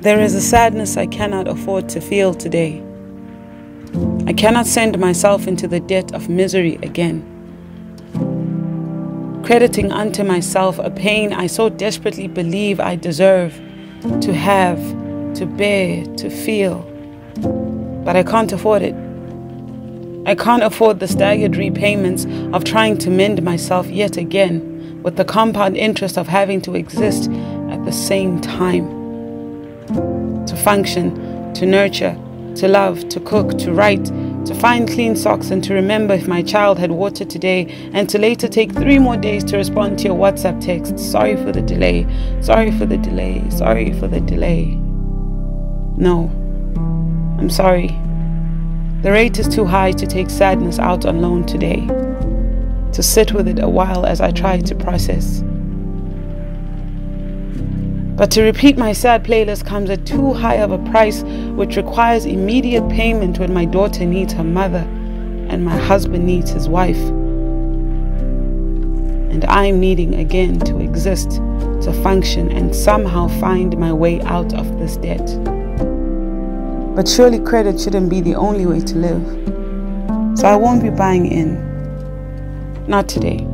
There is a sadness I cannot afford to feel today. I cannot send myself into the debt of misery again. Crediting unto myself a pain I so desperately believe I deserve to have, to bear, to feel. But I can't afford it. I can't afford the staggered repayments of trying to mend myself yet again with the compound interest of having to exist at the same time. To function, to nurture, to love, to cook, to write, to find clean socks and to remember if my child had water today and to later take three more days to respond to your WhatsApp text. Sorry for the delay. Sorry for the delay. Sorry for the delay. No. I'm sorry. The rate is too high to take sadness out on loan today, to sit with it a while as I try to process. But to repeat my sad playlist comes at too high of a price, which requires immediate payment when my daughter needs her mother and my husband needs his wife. And I'm needing again to exist, to function, and somehow find my way out of this debt. But surely credit shouldn't be the only way to live. So I won't be buying in. Not today.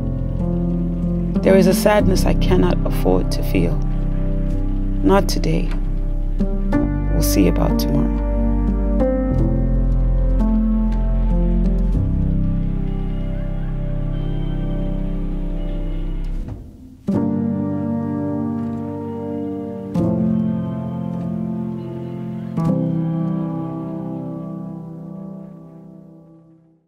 There is a sadness I cannot afford to feel. Not today. We'll see about tomorrow.